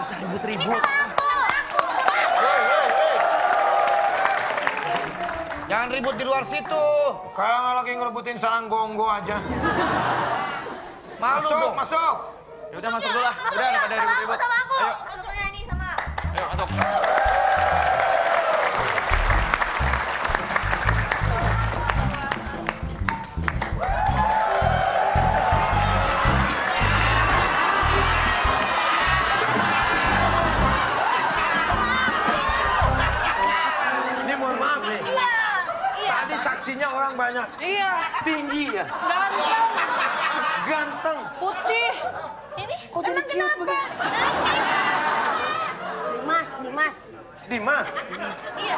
ribut-ribut. Jangan ribut di luar situ. Kayak nggak lagi ngerebutin sarang gonggo aja. Malu masuk, dong. masuk. Ya udah masuk dulu lah. Udah sama aku, ribut-ribut. Nih. Iya. Tadi saksinya orang banyak. Iya, Tinggi ya, ganteng, ganteng. putih. Ini Kok jadi ciut kenapa? Dimas, Dimas. Dimas. Iya.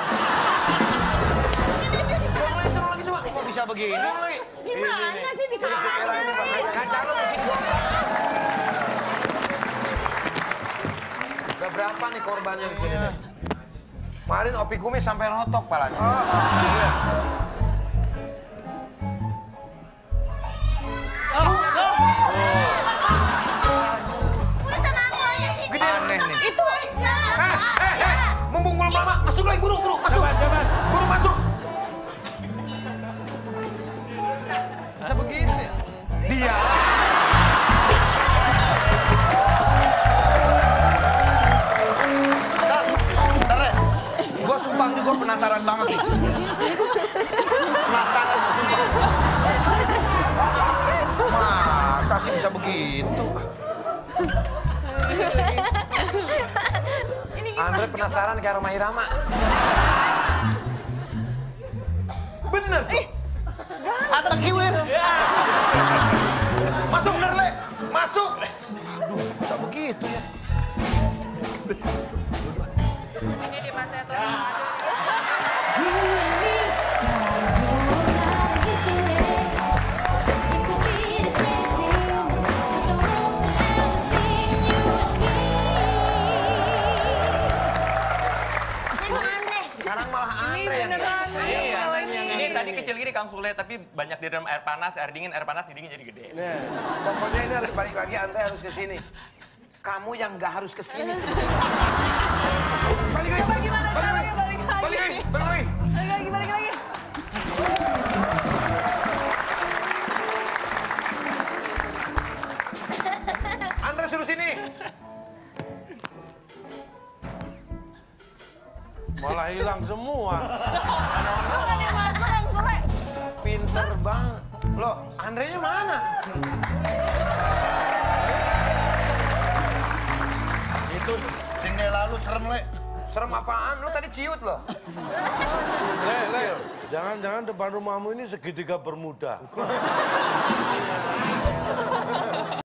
Suruh lagi, lagi coba. Kok bisa begini? Lagi. Gimana sih bisa lu sini. Udah berapa nih korbannya di sini nih? Kemarin Opi Kumis sampai rotok palanya. Udah sama aku aja sini. Aneh nih. Itu sama Eh, eh, eh, mumpung belum lama, masuk lagi, buru, buru, masuk. Buru penasaran banget nih. Penasaran gue sumpah. Masa sih bisa begitu? Andre penasaran kayak Roma Irama. Bener tuh. Atak kiwir. Masuk bener, Le. Masuk. Bisa begitu ya? Sekarang malah Ini Andre yang beneran. Iya. Ini Ini tadi kecil gini Kang Sule, tapi banyak di dalam air panas, air dingin, air panas dingin jadi gede. Nah, pokoknya ini harus balik lagi, Andre harus ke sini. Kamu yang nggak harus ke sini sebenarnya. Balik lagi. balik lagi? Balik lagi. Balik lagi. Balik lagi, Malah hilang semua. Bukan yang masuk yang sore. Pinter banget. Loh, Andre-nya mana? Itu jendela lu serem, Le. Serem apaan? Lu tadi ciut loh. Le, le, jangan-jangan depan rumahmu ini segitiga bermuda.